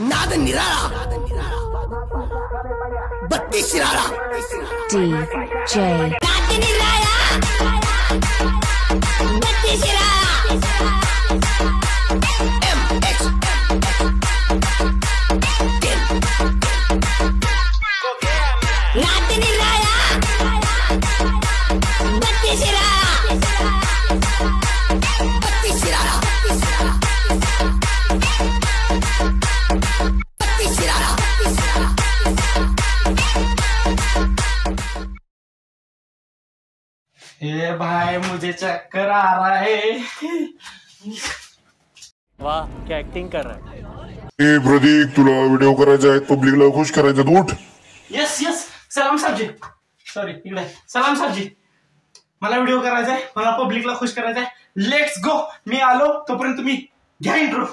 नाद निराळा बत्तीस शिराळा DJ नाद निराळा बत्तीस शिराळा एम मुझे चक्कर आ रहा। है वाह क्या एक्टिंग कर रहा है? ए प्रदीप तुला व्हिडिओ करायचा आहे पब्लिकला खुश करायचं आहे, उठ. यस यस सलाम साबजी सॉरी इकडे. सलाम साबजी मला व्हिडिओ करायचा आहे मला पब्लिकला खुश करायचा आहे. लेट्स गो मी आलो तोपर्यंत तुम्ही घ्या इंट्रो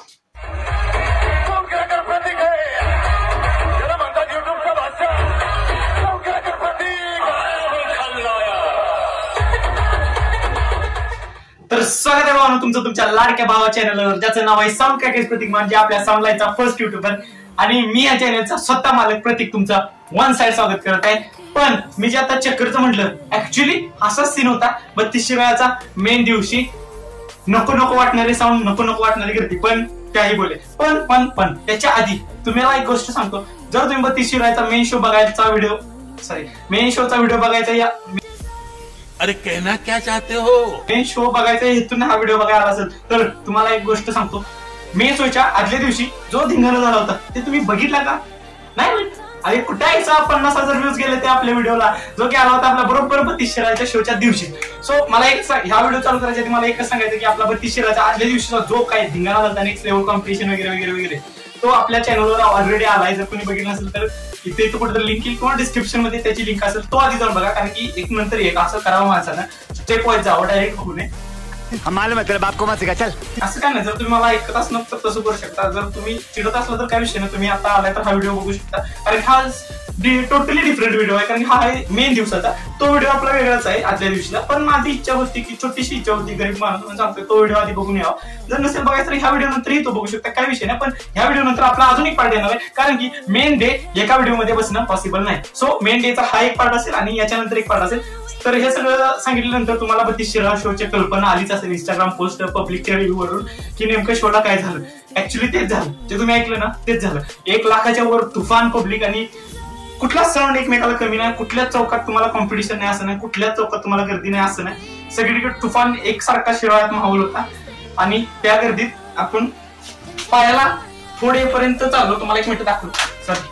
स्वागत तुमचं तुमच्या लाडक्या भावा चॅनलवर ज्याचं नाव आहे साऊंड क्रॅकेज प्रतीक म्हणजे आपल्या साऊंडलाईनचा फर्स्ट युट्यूबर आणि मी या चॅनलचा स्वतः मालक प्रतीक तुमचा वन साइड स्वागत करत आहे. पण मी जे आता चक्करचं म्हटलं ऍक्च्युली असाच सीन होता. बत्तीसशे वेळाचा मेन दिवशी नको नको वाटणारे साऊंड नको नको वाटणारी गर्दी. पण त्याही बोले. पण पण पण त्याच्या आधी तुम्हाला एक गोष्ट सांगतो. जर तुम्ही बत्तीस शिरायचा मेन शो बघायचा व्हिडिओ सॉरी मेन शोचा व्हिडिओ बघायचा या अरे कहना क्या चाहते हो? मेन शो बघायचा हेतून हा व्हिडिओ बघायला असेल. तर तुम्हाला एक गोष्ट सांगतो. मेन शोच्या आदल्या दिवशी जो धिंगाणा झाला होता ते तुम्ही बघितला का? नाही अरे कुठे पन्नास हजार व्ह्यूज गेले ते आपल्या व्हिडिओला जो की आला होता आपला बरोबर बत्तीस शिराच्या शोच्या दिवशी. सो मला एक ह्या व्हिडिओ चालू करायच्या मला एकच सांगायचं की आपला बत्तीस शिराच्या आदल्या दिवशीचा जो काय धिंगाणा झाला नेक्स्ट लेवल कॉम्पिटिशन वगैरे वगैरे वगैरे. तो आपल्या चॅनलवर ऑलरेडी आलाय. जर कोणी बघितलं नसेल तर इथे इथं कुठेतरी लिंक येईल किंवा डिस्क्रिप्शनमध्ये त्याची लिंक असेल तो आधी जाऊन बघा. कारण की एक नंतर एक असं करावं माणसानं. स्टेप वाईज जावं डायरेक्ट होऊ नये. मालूम है तेरे बाप को मत सिखा चल. असं काय नाही जर तुम्ही मला ऐकत असलं तर तसं करू शकता. जर तुम्ही चिडत असलं तर काय विषय नाही. तुम्ही आता आलाय तर हा व्हिडिओ बघू शकता. कारण हा टोटली डिफरंट व्हिडिओ आहे. कारण हा आहे मेन दिवसाचा तो व्हिडिओ आपला वेगळाच आहे आदल्या दिवशीला. पण माझी इच्छा होती की छोटीशी इच्छा होती गरीब माणूस म्हणून तो व्हिडिओ आधी बघून यावा. जर नसेल बघायचं तर ह्या व्हिडिओ नंतरही तो बघू शकता. काय विषय नाही पण ह्या व्हिडिओ नंतर आपला अजून एक पार्ट येणार आहे. कारण की मेन डे एका व्हिडिओमध्ये बसणं पॉसिबल नाही. सो मेन डेचा हा एक पार्ट असेल आणि याच्यानंतर एक पार्ट असेल. तर हे सगळं सांगितल्यानंतर तुम्हाला बत्तीस शिरा शोची कल्पना आलीच असेल इंस्टाग्राम पोस्ट पब्लिकच्या रिव्ह्यू वरून की नेमकं शोला काय झालं. ऍक्च्युली तेच झालं. जे तुम्ही ऐकलं ना तेच झालं. एक लाखाच्या वर तुफान पब्लिक आणि कुठलाच सण एकमेकाला कमी नाही कुठल्याच चौकात तुम्हाला कॉम्पिटिशन नाही असं नाही कुठल्याच चौकात तुम्हाला गर्दी नाही असं नाही. सगळीकडे तुफान एकसारखा शिवाळ्यात माहोल होता. आणि त्या गर्दीत आपण पायाला पुढेपर्यंत चाललो. तुम्हाला एक मिनिट दाखवतो. सॉरी.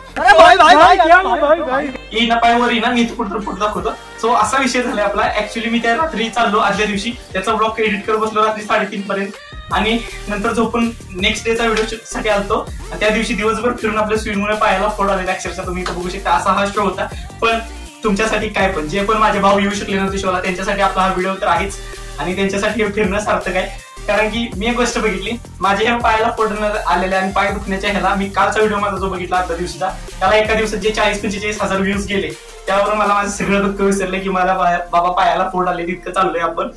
येईना पायावर येईना मी कुठं पुढे दाखवतो. सो असा विषय झालाय आपला. ऍक्च्युली मी त्या रात्री चाललो आदल्या दिवशी. त्याचा ब्लॉग एडिट करत बसलो रात्री साडेतीन पर्यंत. आणि नंतर झोपून नेक्स्ट डेचा व्हिडिओ साठी आलतो. त्या दिवशी दिवसभर फिरून आपल्या स्विंगमुळे पायाला फोड आलेला अक्षरशः तुम्ही बघू शकता. असा हा शो होता. पण तुमच्यासाठी काय पण जे पण माझे भाऊ येऊ शकले नव्हते शोला त्यांच्यासाठी आपला हा व्हिडिओ तर आहेच. आणि त्यांच्यासाठी हे फिरणं सार्थक आहे. कारण की मी एक गोष्ट बघितली माझे ह्या पायाला फोडण्यात आलेल्या आणि पाय दुखण्याच्या ह्याला मी कालचा व्हिडिओ माझा जो बघितला आजच्या दिवशीचा त्याला एका दिवसात जे चाळीस पंचेचाळीस हजार व्ह्यूज गेले. त्यावरून मला माझं सगळं दुःख विसरलं की मला बाबा पायाला फोड आले तितकं चाललंय आपण.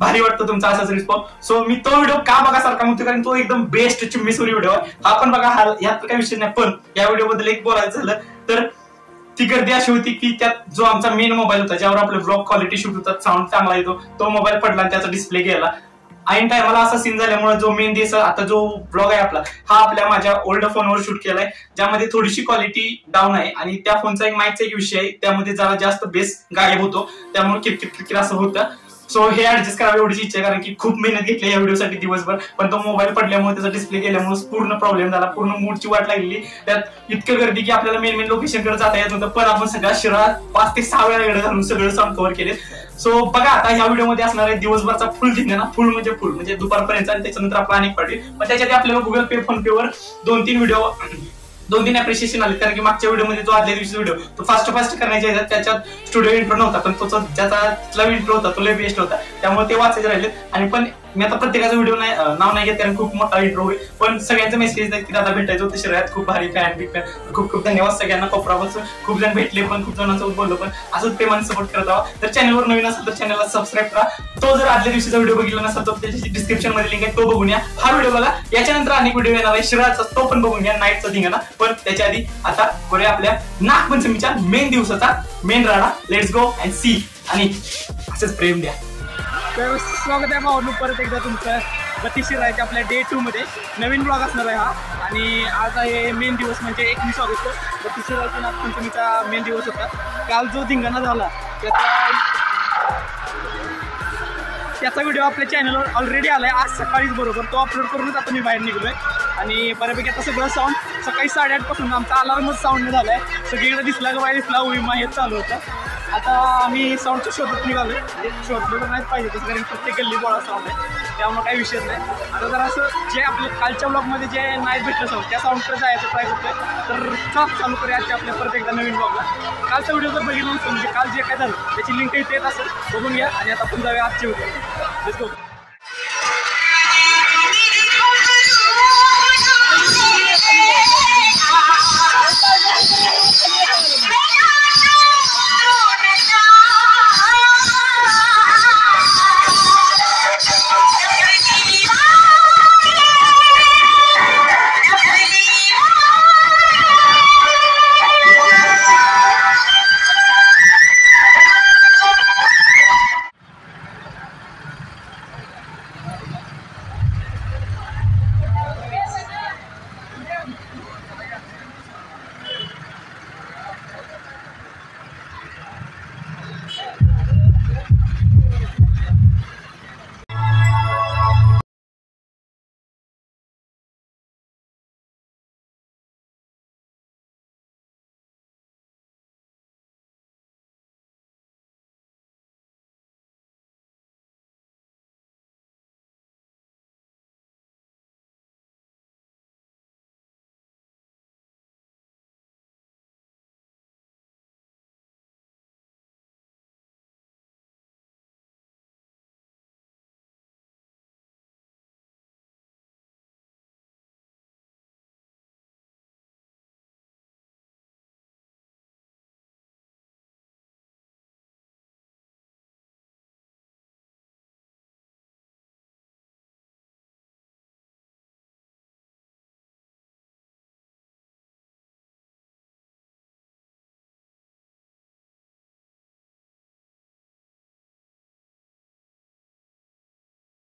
भारी वाटतं तुमचा असाच रिस्पॉन्स सो मी तो व्हिडिओ का बघासारखा म्हणतो कारण तो एकदम बेस्ट चिम्मेसोरी व्हिडिओ आहे. हा पण बघा हा यात काही विषय नाही. पण या व्हिडिओ बद्दल एक बोलायचं झालं तर ती गर्दी अशी होती की त्यात जो आमचा मेन मोबाईल होता ज्यावर आपले ब्लॉग क्वालिटी शूट होतात साऊंड चांगला येतो तो मोबाईल पडला आणि त्याचा डिस्प्ले गेला. ऐन टायमाला असा सीन झाल्यामुळे जो मेन दिस आता जो ब्लॉग आहे आपला हा आपल्या माझ्या ओल्ड फोनवर शूट केलाय ज्यामध्ये थोडीशी क्वालिटी डाऊन आहे. आणि त्या फोनचा एक माईकचा एक विषय आहे त्यामध्ये जरा जास्त बेस गायब होतो. त्यामुळे किरकिर किरकिर असं होतं. सो हे ऍडजस्ट करावे एवढीची इच्छा आहे कारण की खूप मेहनत घेतली या व्हिडिओसाठी दिवसभर. पण तो मोबाईल पडल्यामुळे त्याचा डिस्प्ले गेल्यामुळे पूर्ण प्रॉब्लेम झाला पूर्ण मूडची वाट लागली. त्यात इतकं गर्दी की आपल्याला मेन मेन लोकेशनकडे जाता येत नव्हतं. पण आपण सगळ्या शहरात पाच ते सहा वेळा वेळ घालून सगळं साऊंड कव्हर केले. सो बघा आता ह्या व्हिडिओमध्ये असणार आहे दिवसभरचा फुल ना? फुल म्हणजे फुल म्हणजे दुपारपर्यंत आणि त्याच्यानंतर आपला अनेक पडले पण त्याच्यात आपल्याला गुगल पे फोन पे वर दोन तीन व्हिडिओ दोन तीन अप्रिशिएशन आले. कारण की मागच्या व्हिडिओमध्ये जो आदल्या दिवशी व्हिडिओ तो फास्ट फास्ट करण्याच्या ह्याच्यात त्याच्यात स्टुडिओ इंट्रो नव्हता. पण तो ज्याचा तिथला इंट्रो होता तो लय बेस्ट होता. त्यामुळे ते वाचायचे राहिले आणि पण मी आता प्रत्येकाचा व्हिडिओ नाही नाव नाही घेत कारण खूप मोठा इंट्रो होईल. पण सगळ्यांचा मेसेज आहेत की दादा भेटायचं होतं शरीरात खूप भारी फॅन बिग फॅन खूप खूप धन्यवाद सगळ्यांना. कोपरापासून खूप जण भेटले पण खूप जणांसोबत बोललो पण. असंच प्रेमाने सपोर्ट करत आहोत तर चॅनलवर नवीन असेल तर चॅनलला सबस्क्राईब करा. तो जर आदल्या दिवशीचा व्हिडिओ बघितला नसेल तर त्याची डिस्क्रिप्शनमध्ये लिंक आहे. तो बघून या. हा व्हिडिओ बघा. याच्यानंतर अनेक व्हिडिओ येणार आहे शिराचा तो पण बघून घ्या. नाईटचा धिंगाणा पण त्याच्या आधी आता करूया आपल्या नागपंचमीच्या मेन दिवसाचा मेन राडा. लेट्स गो अँड सी आणि असंच प्रेम द्या. तर स्वागत आहे भाऊ परत एकदा तुमचं गतिशील राहायचं आपल्या डे टू मध्ये. नवीन ब्लॉग असणार आहे हा. आणि आज आहे मेन दिवस म्हणजे एकवीस ऑगस्ट. गतिशील राहायचा नागपंचमीचा मेन दिवस होता. काल जो धिंगाणा झाला त्याचा त्याचा व्हिडिओ आपल्या चॅनलवर ऑलरेडी आला आहे आज सकाळीच बरोबर. तो अपलोड करूनच आता मी बाहेर निघलो आहे आणि बऱ्यापैकी आता सगळं साऊंड सकाळी साडेआठपासून आमचा अलार्मच साऊंड झाला आहे सगळीकडे दिसला का बाहेर? दिसला उमा हेच चालू होतं. आता आम्ही साऊंडच्या शोधत निघालो म्हणजे शोधलं तर नाहीच पाहिजे तसं कारण प्रत्येक गल्ली बोळा साऊंड आहे. त्यामुळे काही विषय नाही. आता जर असं जे आपले कालच्या ब्लॉगमध्ये जे नाही भेटलं साऊंड त्या साऊंडकडे जायचं ट्राय करतोय. तर चला चालू करूया आजच्या आपल्या परत एकदा नवीन ब्लॉगला कालचा व्हिडिओ जर बघितला नसतो म्हणजे काल जे काय झालं त्याची लिंक इथे येत असेल बघून घ्या. आणि आता आपण जाऊया आजचे video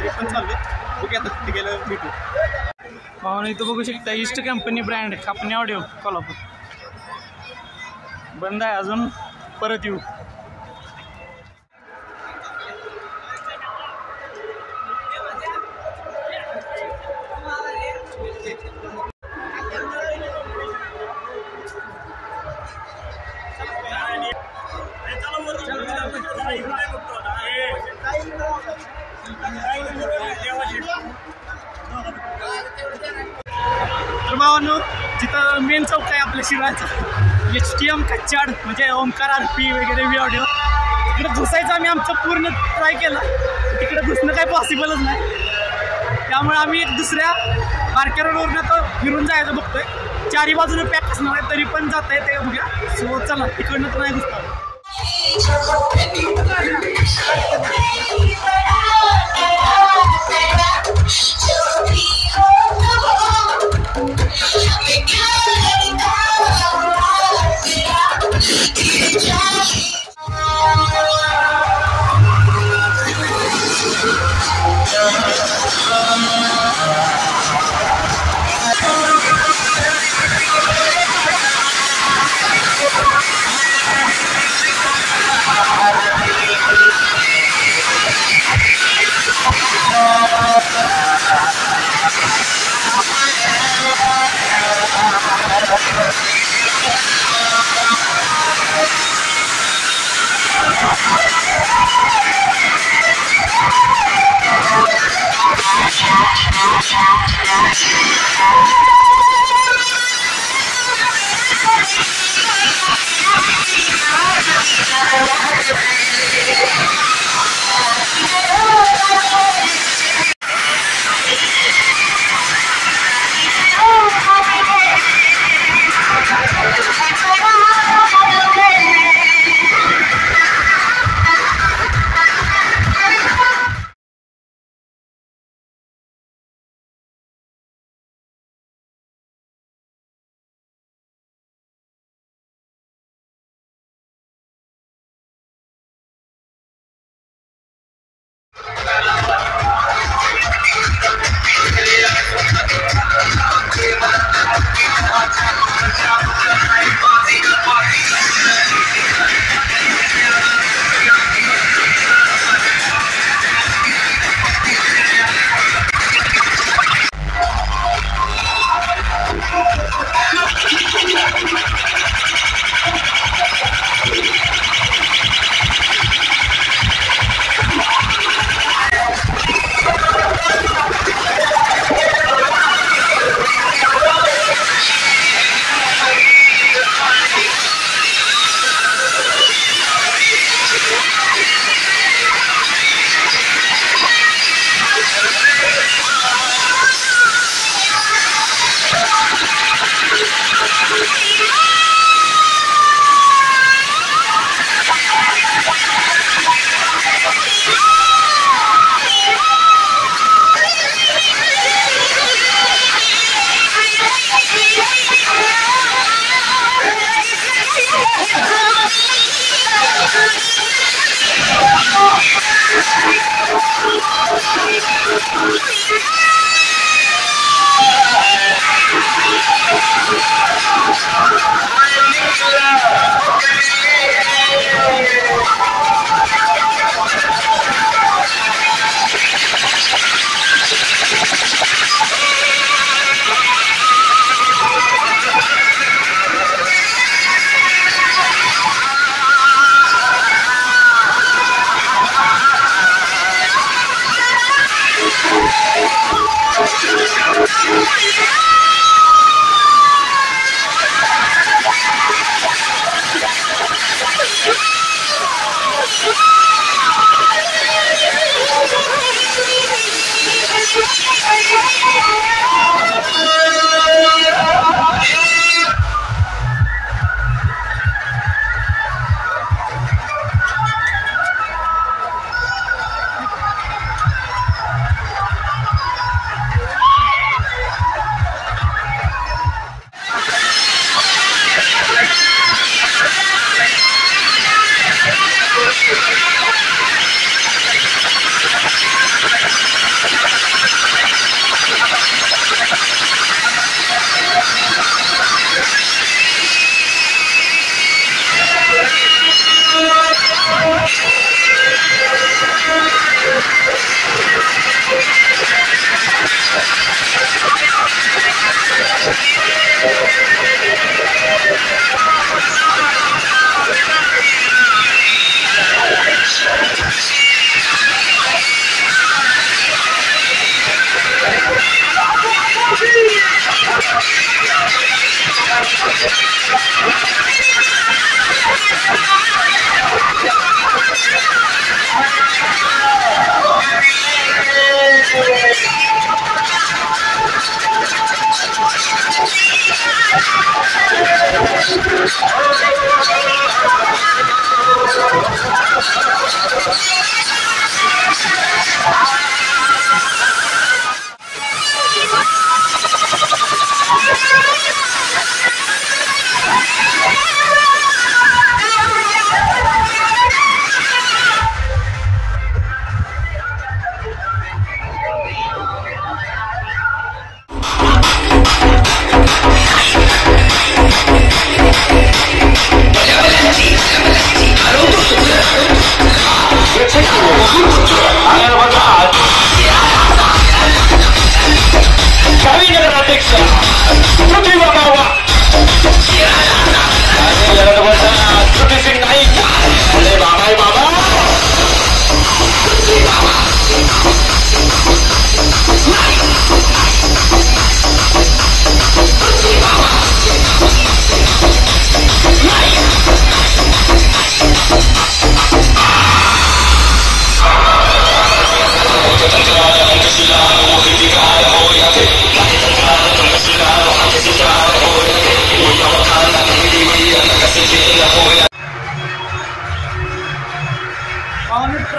काय समजत नाही पण बघूया आता तिथे गेलं भेटू. भावना इथं बघू शकता ईस्ट कंपनी ब्रँड कापणी ऑडिओ कोल्हापूर बंद आहे अजून परत येऊ. मेन चौक आहे आपल्या शिराळचा एच टी एम कच्चाड म्हणजे ओंकार आर पी वगैरे व्ही ऑडिओ. तिकडे घुसायचं आम्ही आमचं पूर्ण ट्राय केला. तिकडे घुसणं काही पॉसिबलच नाही. त्यामुळे आम्ही एक दुसऱ्या बारक्या रोडवरून तर फिरून जायचं बघतोय. चारी बाजूने पॅक असणार आहे तरी पण जाता येते बघूया. सो चला तिकडनं तर नाही घुसणार.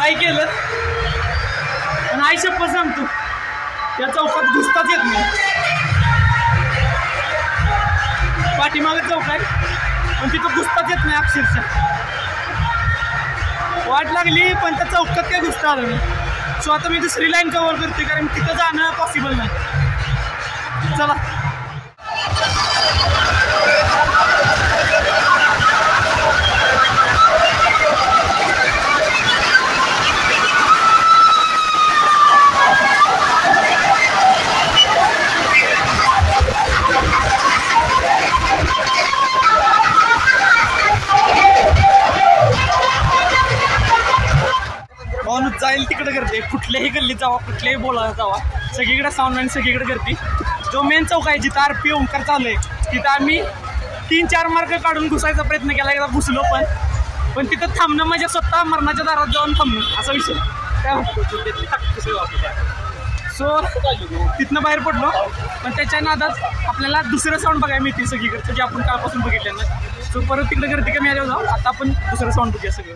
ट्राय केलं. आणि आई सांगतो त्या चौकात घुसताच येत नाही. पाठीमागे चौक आहे. पण तिथं घुसताच येत नाही अक्षरशः. वाट लागली पण त्या चौकात काय घुसता आलं नाही. सो आता मी दुसरी लाईन कव्हर करते कारण तिथं जाणं पॉसिबल नाही. चला. जाईल तिकडे करते कुठल्याही गल्लीत जावा कुठल्याही बोलायला जावा. सगळीकडे साऊंडमॅन सगळीकडे करते जो मेन चौक आहे जिथं आर पी ओंकार चालू आहे तिथं आम्ही तीन चार मार्ग काढून घुसायचा प्रयत्न केला एकदा घुसलो पण. पण तिथं थांबणं म्हणजे स्वतः मरणाच्या दारात जाऊन थांबणं असा विषय. काय सो तिथनं बाहेर पडलो. पण त्याच्या नादात आपल्याला दुसरं साऊंड बघायला मिळते सगळीकडचं जे आपण कालपासून बघितलं ना सो परत तिकडे गर्दी कमी आल्यावर जाऊ. आता आपण दुसरं साऊंड बघूया सगळं.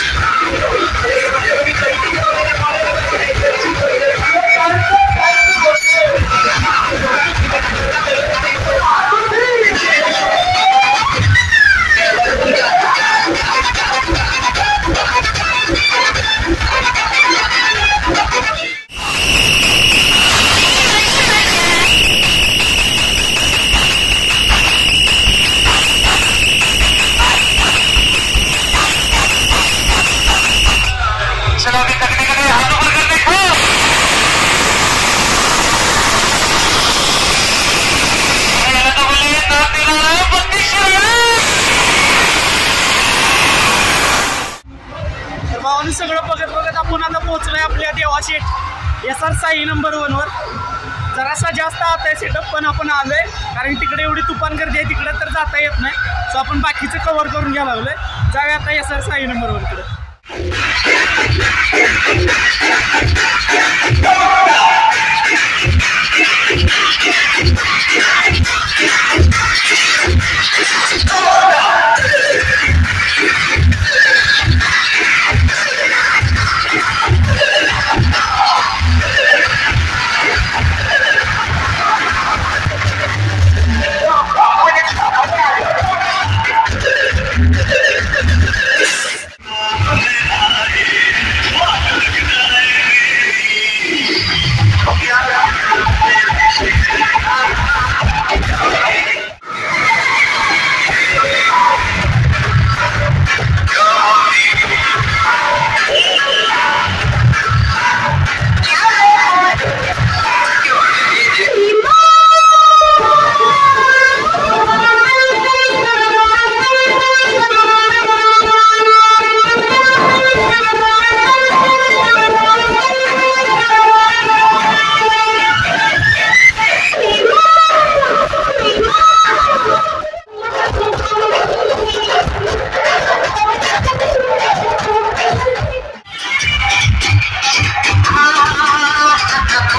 सो आपण बाकीचं कव्हर करून घ्यायला लागलोय. जाऊया आता एस आर साई नंबर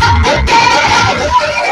थांबार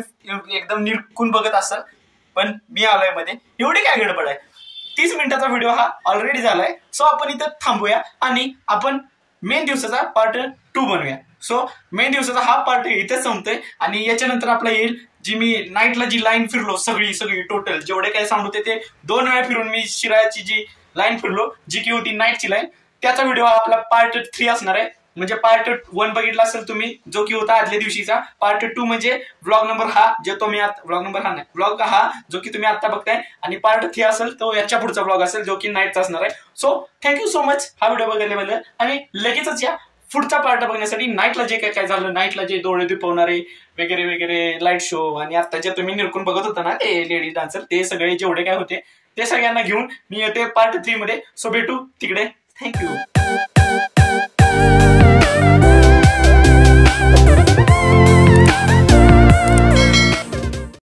बघायचं एकदम निरकून बघत असाल पण मी आलोयमध्ये. एवढी काय गडबड आहे? तीस मिनिटाचा व्हिडिओ हा ऑलरेडी झालाय. सो आपण इथं थांबूया आणि आपण मेन दिवसाचा पार्ट टू बनवूया. सो मेन दिवसाचा हा पार्ट इथेच संपतोय आणि याच्यानंतर आपला येईल जी मी नाईटला जी लाईन फिरलो सगळी सगळी टोटल जेवढे काही साऊंड होते ते दोन वेळा फिरून मी शिरायाची जी लाईन फिरलो जी की होती नाईटची लाईन त्याचा व्हिडिओ आपला पार्ट थ्री असणार आहे. म्हणजे पार्ट वन बघितला असेल तुम्ही जो की होता आदल्या दिवशीचा. पार्ट टू म्हणजे ब्लॉग नंबर हा जो तो मी ब्लॉग नंबर हा नाही. ब्लॉग हा जो की तुम्ही आता बघताय. आणि पार्ट थ्री असेल तो याच्या पुढचा ब्लॉग असेल जो की नाईटचा असणार आहे. So thank you so much हा व्हिडिओ बघितल्याबद्दल. आणि लगेचच या पुढचा पार्ट बघण्यासाठी नाईटला जे काय काय झालं नाईटला जे डोळे दुपवणारे वगैरे वगैरे लाइट शो आणि आता जे तुम्ही निरकून बघत होता ना ते लेडीज डान्सर ते सगळे जेवढे काय होते ते सगळ्यांना घेऊन मी येते पार्ट थ्री मध्ये. सो भेटू तिकडे. थँक्यू